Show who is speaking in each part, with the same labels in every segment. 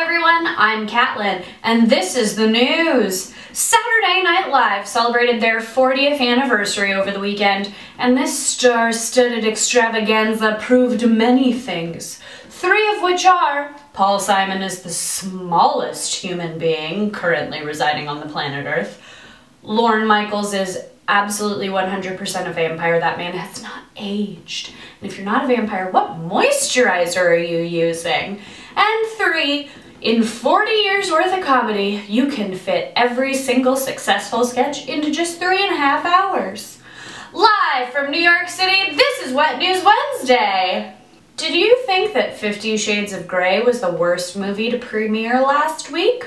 Speaker 1: everyone, I'm Katlin, and this is the news. Saturday Night Live celebrated their 40th anniversary over the weekend, and this star-studded extravaganza proved many things. Three of which are, Paul Simon is the smallest human being currently residing on the planet Earth. Lorne Michaels is absolutely 100% a vampire. That man has not aged. And if you're not a vampire, what moisturizer are you using? And three, in 40 years worth of comedy, you can fit every single successful sketch into just three and a half hours. Live from New York City, this is Wet News Wednesday. Did you think that Fifty Shades of Grey was the worst movie to premiere last week?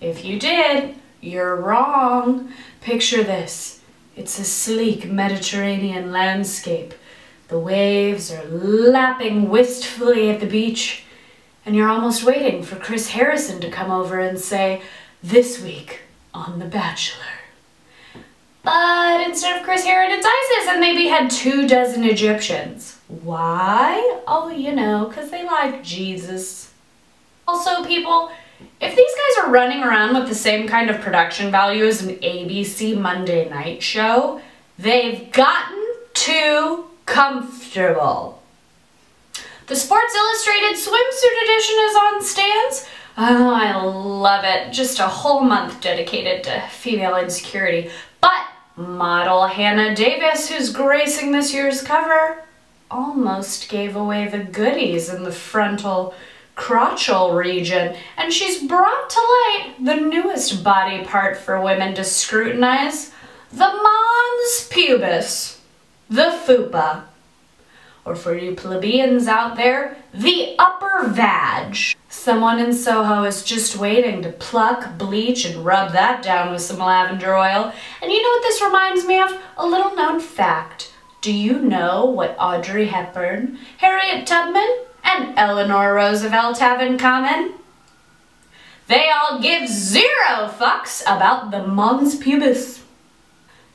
Speaker 1: If you did, you're wrong. Picture this. It's a sleek Mediterranean landscape. The waves are lapping wistfully at the beach and you're almost waiting for Chris Harrison to come over and say, This week on The Bachelor. But instead of Chris Harrison, it's ISIS, and they had two dozen Egyptians. Why? Oh, you know, because they like Jesus. Also, people, if these guys are running around with the same kind of production value as an ABC Monday night show, they've gotten too comfortable. The Sports Illustrated swimsuit edition is on stands. Oh, I love it. Just a whole month dedicated to female insecurity. But model Hannah Davis, who's gracing this year's cover, almost gave away the goodies in the frontal crotchal region, and she's brought to light the newest body part for women to scrutinize, the mons pubis, the fupa or for you plebeians out there, the upper vag. Someone in Soho is just waiting to pluck, bleach, and rub that down with some lavender oil. And you know what this reminds me of? A little known fact. Do you know what Audrey Hepburn, Harriet Tubman, and Eleanor Roosevelt have in common? They all give zero fucks about the mons pubis.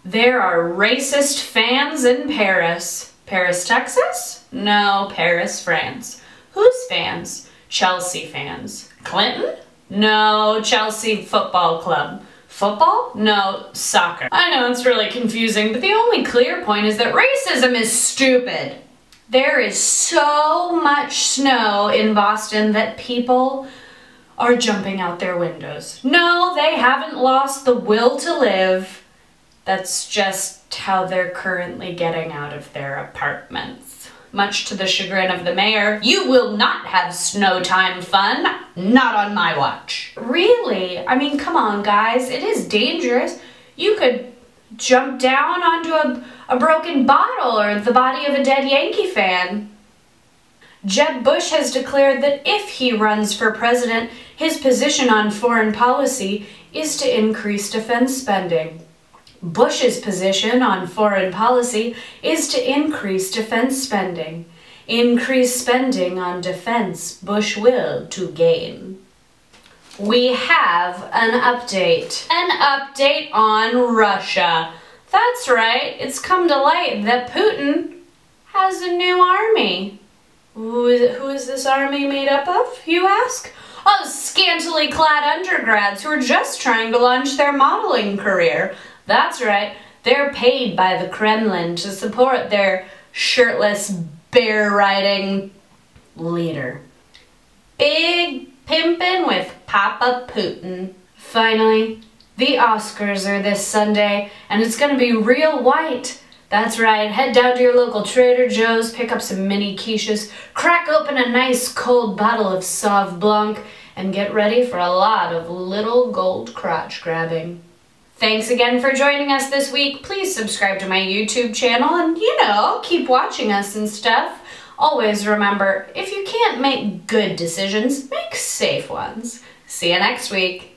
Speaker 1: There are racist fans in Paris. Paris, Texas? No, Paris, France. Whose fans? Chelsea fans. Clinton? No, Chelsea Football Club. Football? No, soccer. I know it's really confusing, but the only clear point is that racism is stupid. There is so much snow in Boston that people are jumping out their windows. No, they haven't lost the will to live. That's just how they're currently getting out of their apartments. Much to the chagrin of the mayor, you will not have snow time fun, not on my watch. Really? I mean, come on guys, it is dangerous. You could jump down onto a, a broken bottle or the body of a dead Yankee fan. Jeb Bush has declared that if he runs for president, his position on foreign policy is to increase defense spending. Bush's position on foreign policy is to increase defense spending. Increase spending on defense Bush will to gain. We have an update. An update on Russia. That's right, it's come to light that Putin has a new army. Who is, who is this army made up of, you ask? Oh, scantily clad undergrads who are just trying to launch their modeling career. That's right, they're paid by the Kremlin to support their shirtless, bear riding leader. Big pimpin' with Papa Putin. Finally, the Oscars are this Sunday, and it's gonna be real white. That's right, head down to your local Trader Joe's, pick up some mini quiches, crack open a nice cold bottle of Sauv Blanc, and get ready for a lot of little gold crotch grabbing. Thanks again for joining us this week. Please subscribe to my YouTube channel and, you know, keep watching us and stuff. Always remember, if you can't make good decisions, make safe ones. See you next week.